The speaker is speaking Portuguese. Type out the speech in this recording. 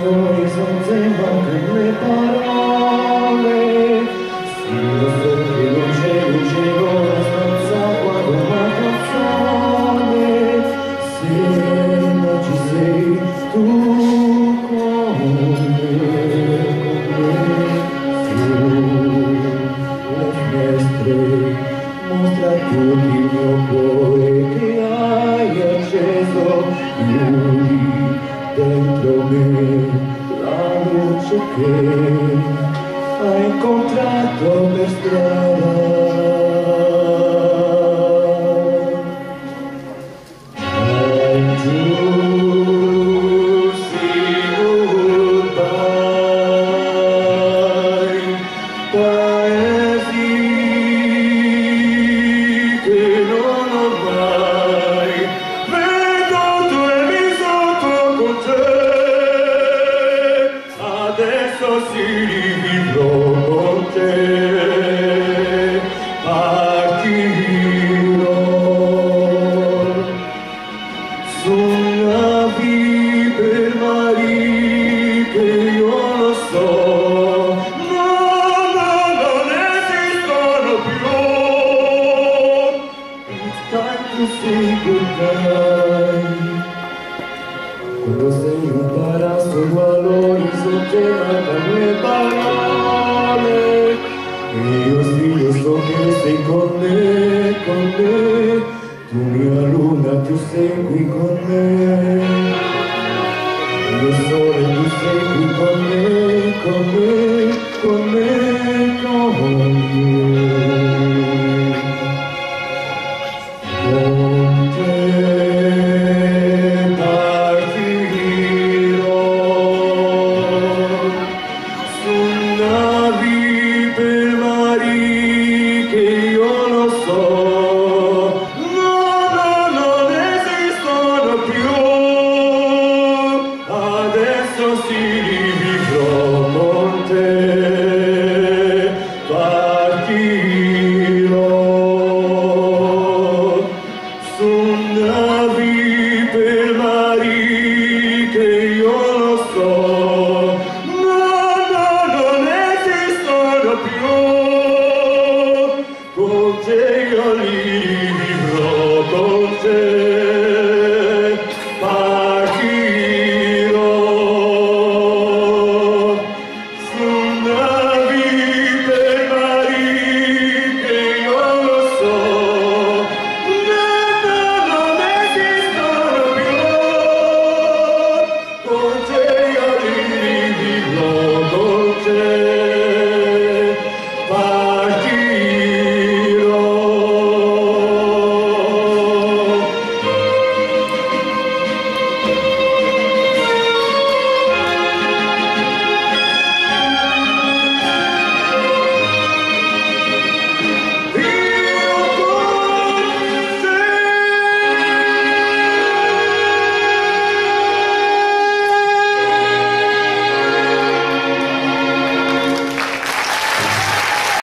fiori sono sempre le parole, luce che hai incontrato per City. Cuando se inundará su valor y su tierra Y yo sí, eso que se conde, conde Tu mia luna tu segui con me Lo sole tu segui con me, con me, con me, con me